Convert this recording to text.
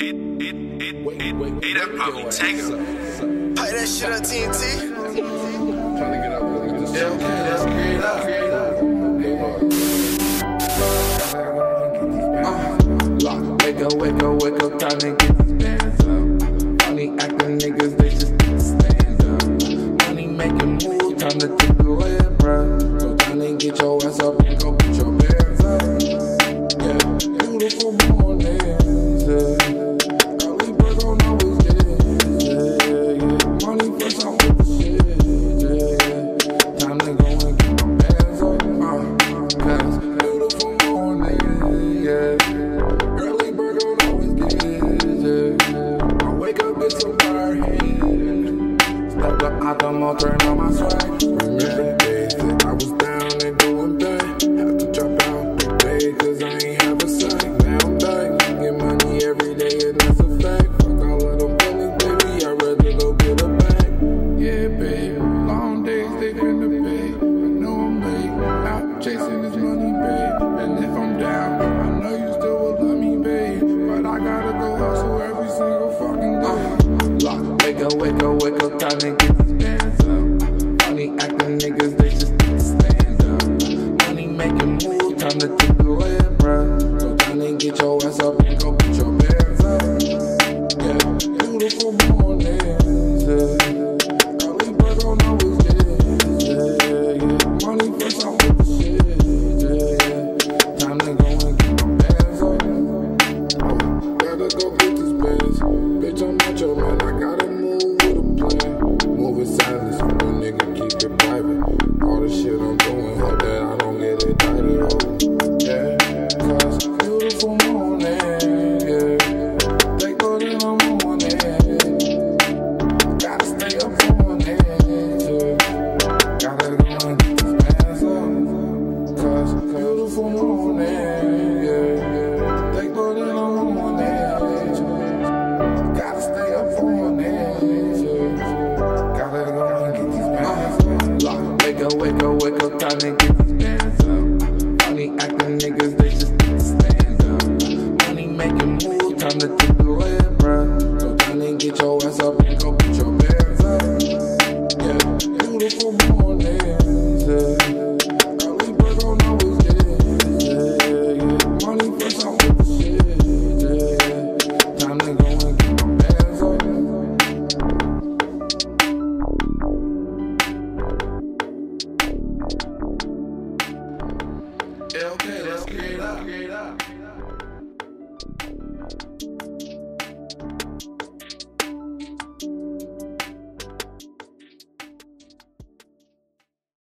It, it, it, it, it, it'll probably take him. Pipe that shit on TNT. Trying to get up really good. Yeah, let's create up, create up. Wake up, wake up, wake up, time to get to work. Step up at the motor, now my swag. from the Let's get up. Get up.